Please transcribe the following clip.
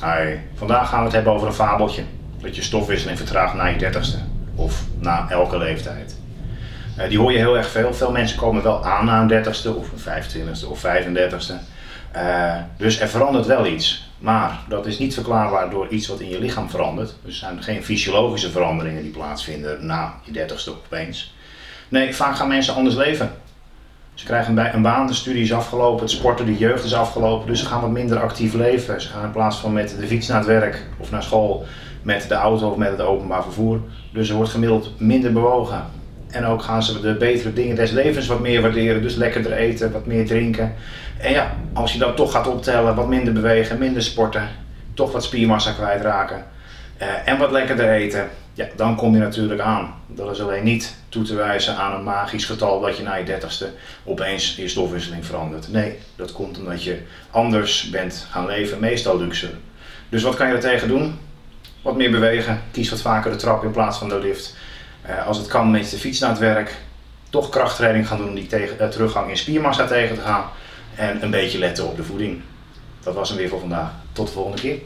Hi. Vandaag gaan we het hebben over een fabeltje. Dat je stofwisseling vertraagt na je dertigste. Of na elke leeftijd. Eh, die hoor je heel erg veel. Veel mensen komen wel aan na een dertigste of een 25ste of 35ste. Uh, dus er verandert wel iets. Maar dat is niet verklaarbaar door iets wat in je lichaam verandert. Dus er zijn geen fysiologische veranderingen die plaatsvinden na je dertigste opeens. Nee, vaak gaan mensen anders leven. Ze krijgen een baan, de studie is afgelopen, het sporten, de jeugd is afgelopen, dus ze gaan wat minder actief leven. Ze gaan in plaats van met de fiets naar het werk of naar school met de auto of met het openbaar vervoer. Dus er wordt gemiddeld minder bewogen. En ook gaan ze de betere dingen des levens wat meer waarderen, dus lekkerder eten, wat meer drinken. En ja, als je dat toch gaat optellen, wat minder bewegen, minder sporten, toch wat spiermassa kwijtraken uh, en wat lekkerder eten, ja, dan kom je natuurlijk aan. Dat is alleen niet toe te wijzen aan een magisch getal dat je na je dertigste opeens je stofwisseling verandert. Nee, dat komt omdat je anders bent gaan leven, meestal luxe. Dus wat kan je er tegen doen? Wat meer bewegen, kies wat vaker de trap in plaats van de lift. Uh, als het kan met de fiets naar het werk, toch krachttraining gaan doen om die uh, teruggang in spiermassa tegen te gaan. En een beetje letten op de voeding. Dat was hem weer voor vandaag. Tot de volgende keer.